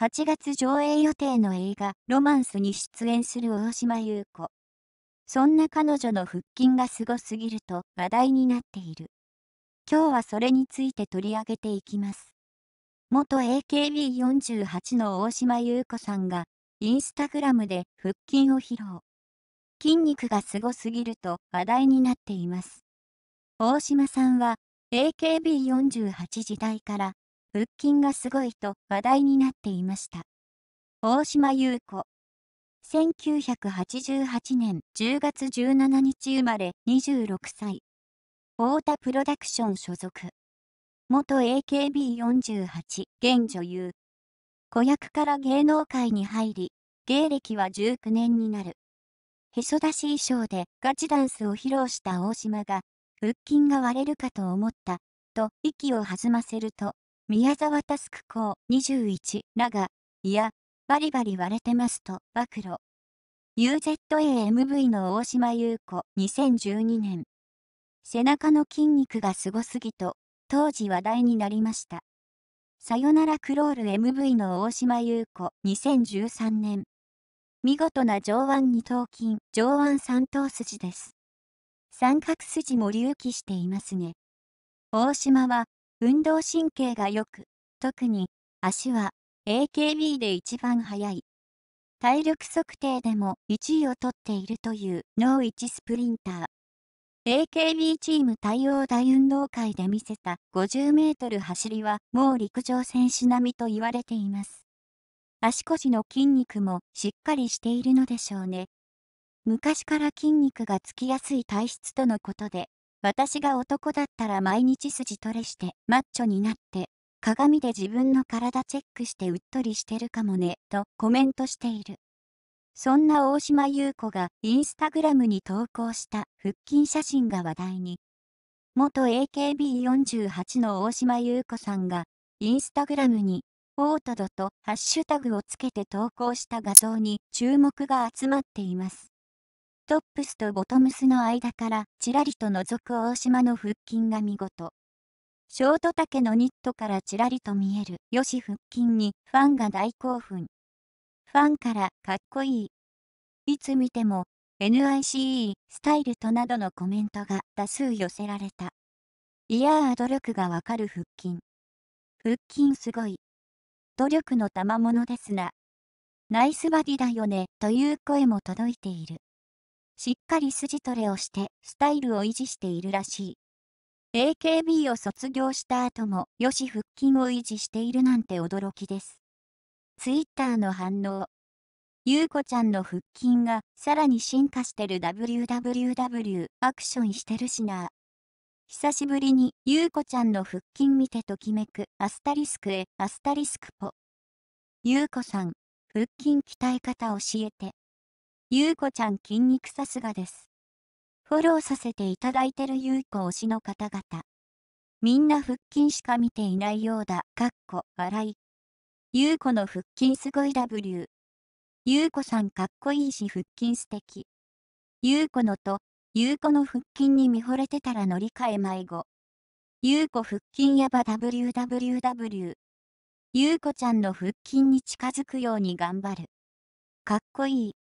8月上映予定の映画ロマンスに出演する大島優子。そんな彼女の腹筋がすごすぎると話題になっている。今日はそれについて取り上げていきます。元 AKB48 の大島優子さんが、インスタグラムで腹筋を披露。筋肉がすごすぎると話題になっています。大島さんは AKB48 時代から腹筋がすごいと話題になっていました。大島優子。1988年10月17日生まれ26歳。太田プロダクション所属。元 AKB48 現女優。子役から芸能界に入り、芸歴は19年になる。へそ出し衣装でガチダンスを披露した大島が、腹筋が割れるかと思った、と息を弾ませると、宮沢タスク校21らが、いや、バリバリ割れてますと暴露。UZAMV の大島優子2012年。背中の筋肉がすごすぎと、当時話題になりました。さよならクロール MV の大島優子2013年。見事な上腕二頭筋、上腕三頭筋です。三角筋も隆起していますね。大島は運動神経が良く、特に足は AKB で一番速い。体力測定でも1位を取っているというノー1スプリンター。AKB チーム対応大運動会で見せた50メートル走りはもう陸上選手並みと言われています。足腰の筋肉もしっかりしているのでしょうね。昔から筋肉がつきやすい体質とのことで、私が男だったら毎日筋トレしてマッチョになって鏡で自分の体チェックしてうっとりしてるかもねとコメントしている。そんな大島優子がインスタグラムに投稿した腹筋写真が話題に。元 AKB48 の大島優子さんがインスタグラムにオートドとハッシュタグをつけて投稿した画像に注目が集まっています。トップスとボトムスの間からちらりと覗く大島の腹筋が見事。ショート丈のニットからちらりと見えるよし腹筋にファンが大興奮。ファンからかっこいい。いつ見ても NICE スタイルとなどのコメントが多数寄せられた。いやー努力がわかる腹筋。腹筋すごい。努力の賜物ですな。ナイスバディだよねという声も届いている。しっかり筋トレをしてスタイルを維持しているらしい。AKB を卒業した後もよし腹筋を維持しているなんて驚きです。ツイッターの反応。ゆうこちゃんの腹筋がさらに進化してる WWW アクションしてるしな。久しぶりにゆうこちゃんの腹筋見てときめくアスタリスクへアスタリスクポ。ゆうこさん、腹筋鍛え方教えて。ゆうこちゃん筋肉さすがです。フォローさせていただいてるゆうこ推しの方々。みんな腹筋しか見ていないようだ。かっこ、笑い。ゆうこの腹筋すごい W。ゆうこさんかっこいいし腹筋素敵。ゆうこのと、ゆうこの腹筋に見惚れてたら乗り換え迷子。ゆうこ腹筋やば WWW。ゆうこちゃんの腹筋に近づくように頑張る。かっこいい。